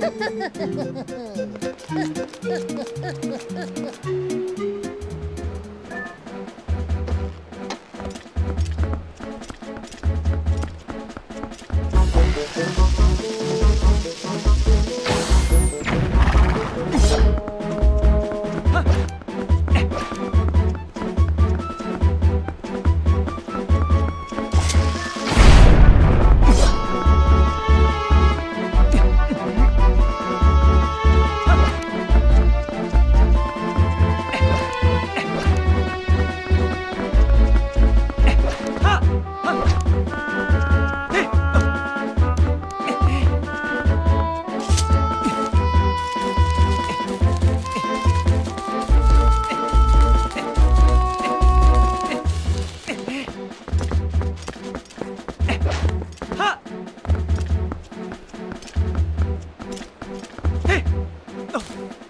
Ha ha ha ha ha ha! Oh.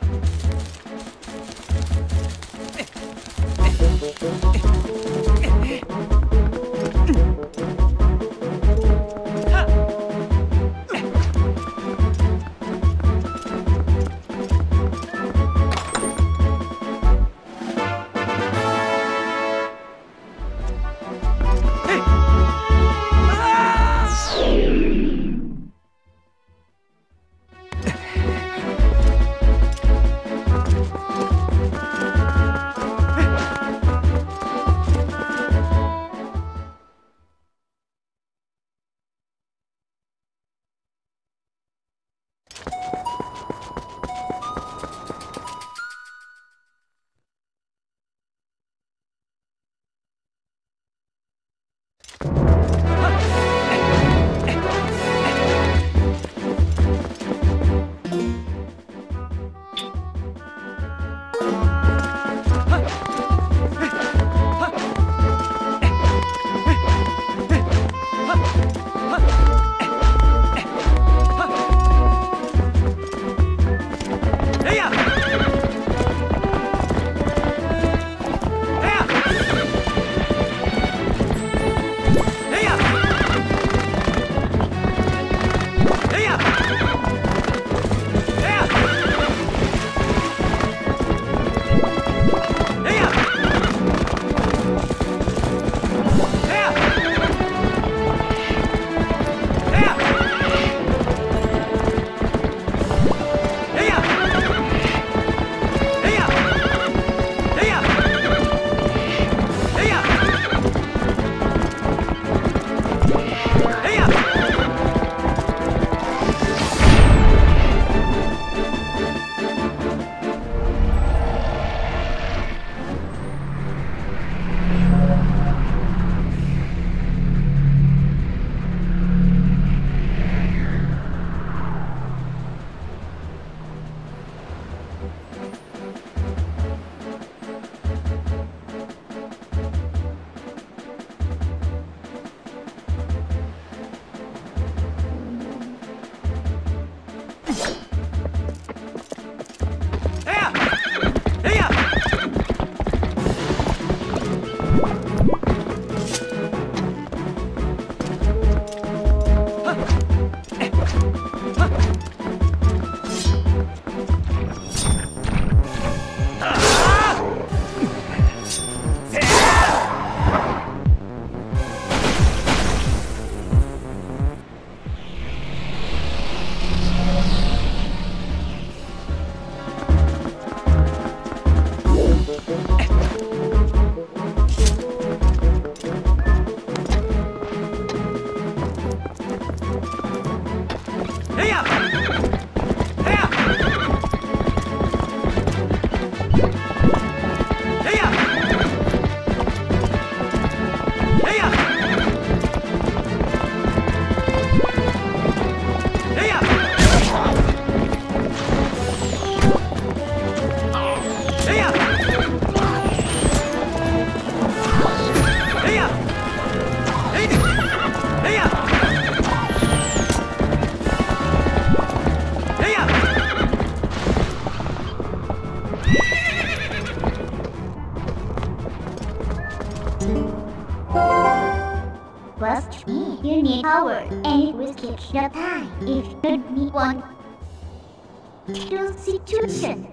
Constitution.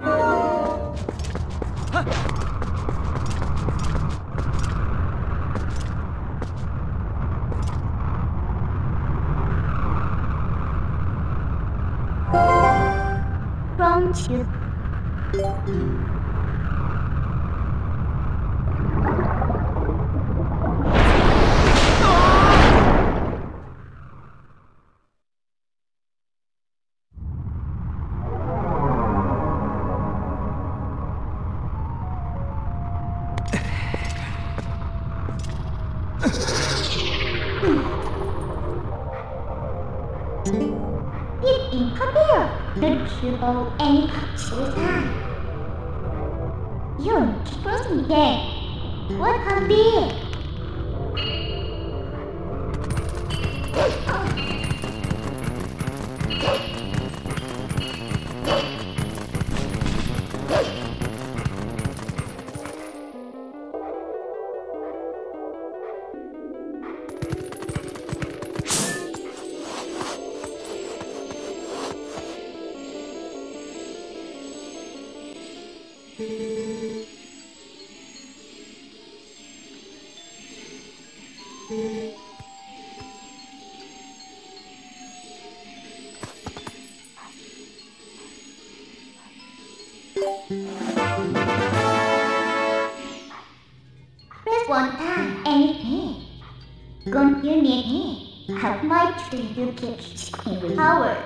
Huh. you ingebeeld. Dankjewel en ik zit aan. Jong, ik was What Wat? education Howard.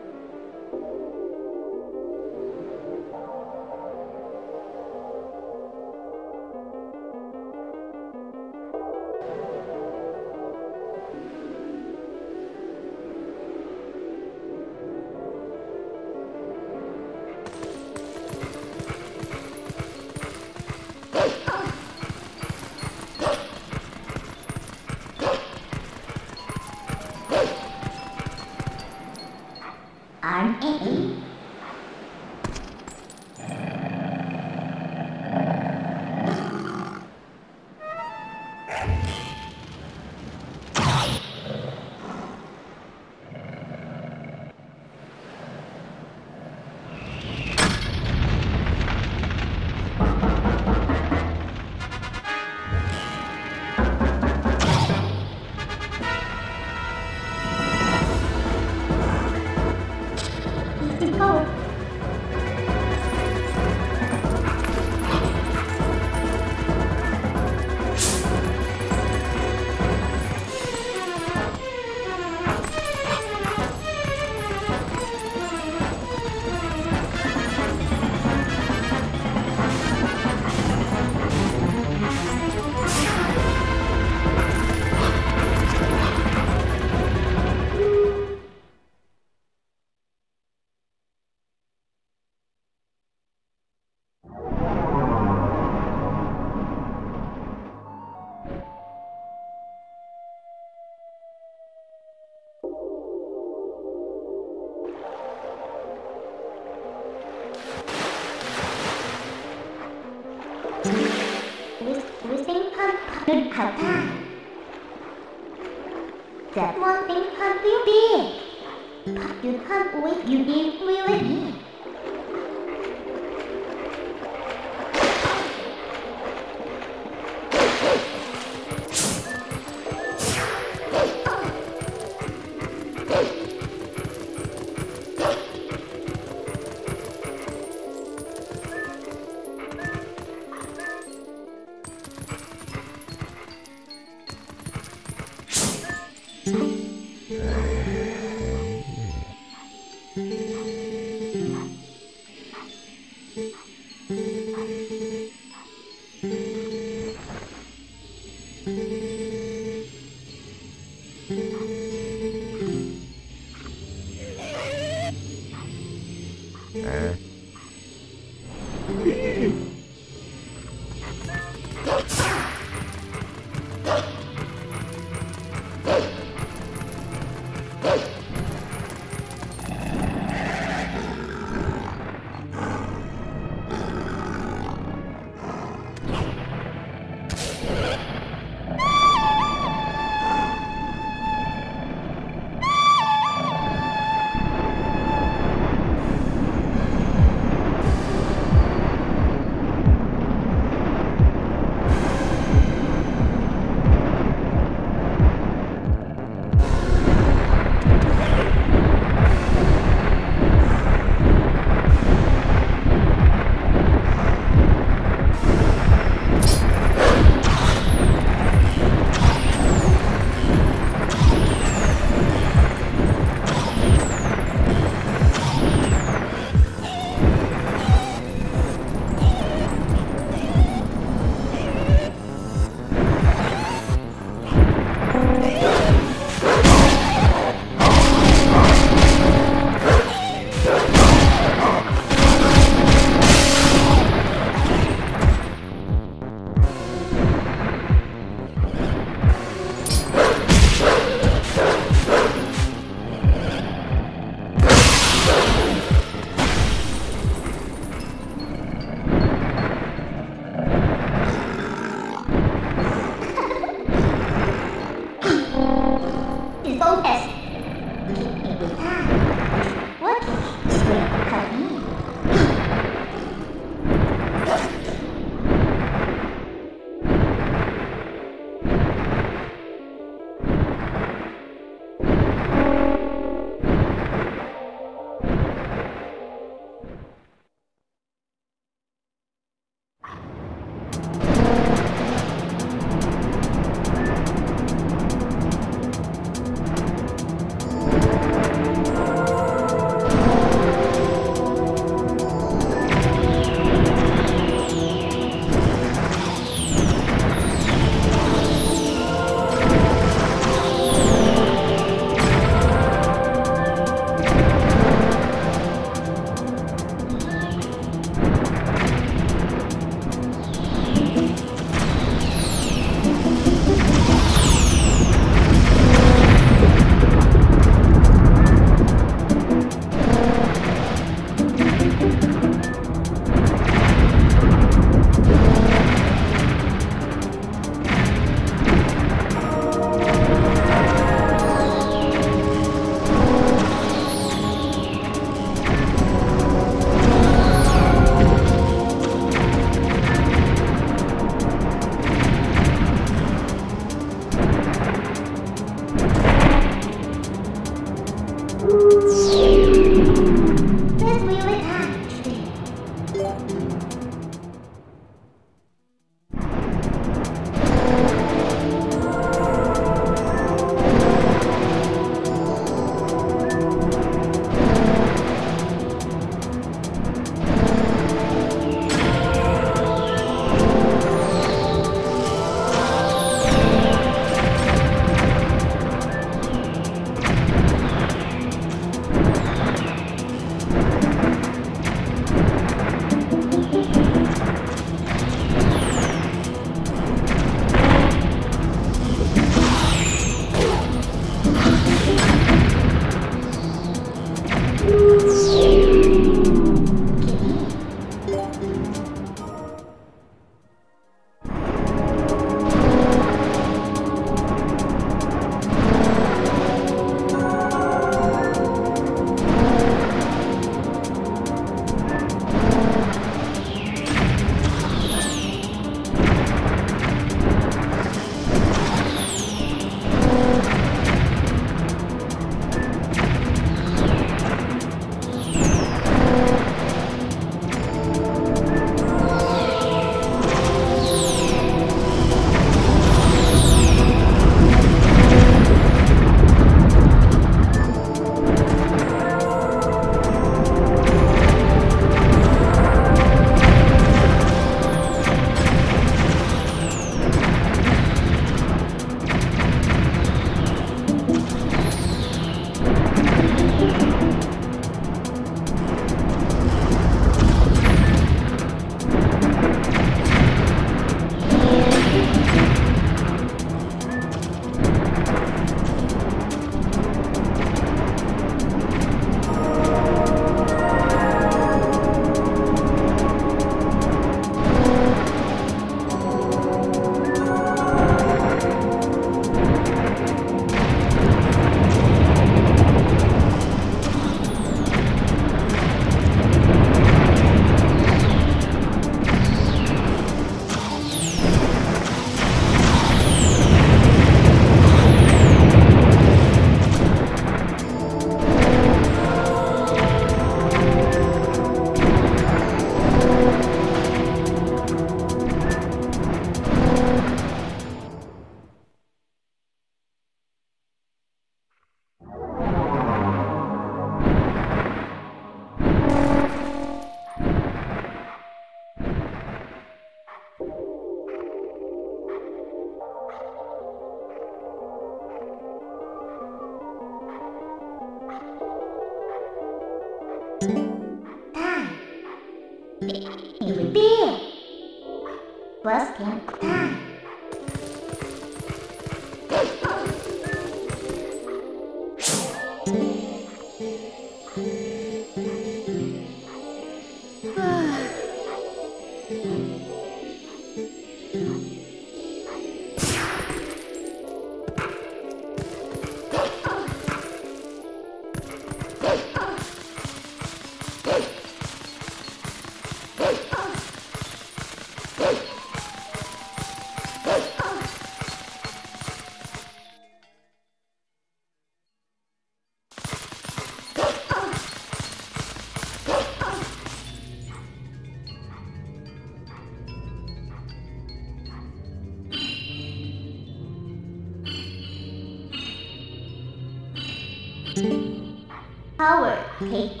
Power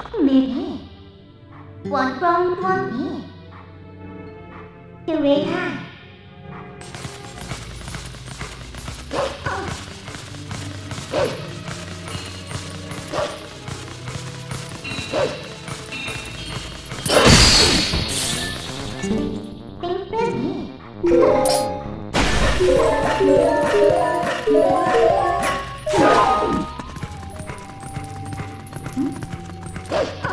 我